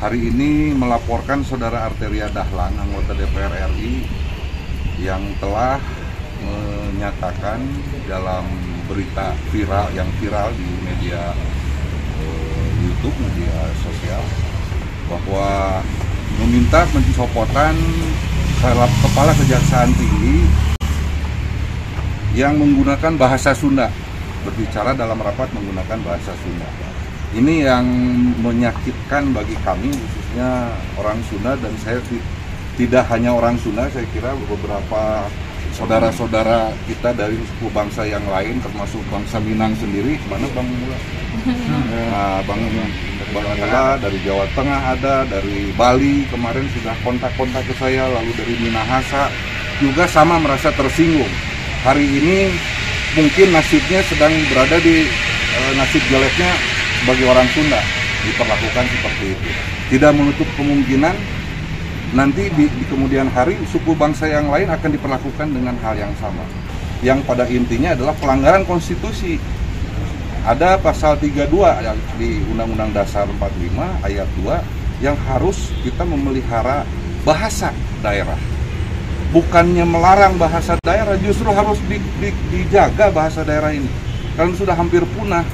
hari ini melaporkan saudara Arteria Dahlan, anggota DPR RI yang telah menyatakan dalam berita viral yang viral di media eh, YouTube, media sosial bahwa meminta pencopotan kepala kejaksaan tinggi yang menggunakan bahasa Sunda berbicara dalam rapat menggunakan bahasa Sunda ini yang menyakitkan bagi kami khususnya orang Sunda dan saya tidak hanya orang Sunda saya kira beberapa saudara-saudara kita dari suku bangsa yang lain termasuk bangsa Minang sendiri mana Bang Mula? Nah, Bang Mula. Dari Jawa Tengah ada dari Bali kemarin sudah kontak-kontak ke saya lalu dari Minahasa juga sama merasa tersinggung. Hari ini mungkin nasibnya sedang berada di eh, nasib jeleknya sebagai orang Sunda diperlakukan seperti itu. Tidak menutup kemungkinan nanti di, di kemudian hari suku bangsa yang lain akan diperlakukan dengan hal yang sama. Yang pada intinya adalah pelanggaran konstitusi. Ada pasal 32 di Undang-Undang Dasar 45 ayat 2 yang harus kita memelihara bahasa daerah. Bukannya melarang bahasa daerah, justru harus di, di, dijaga bahasa daerah ini. Karena sudah hampir punah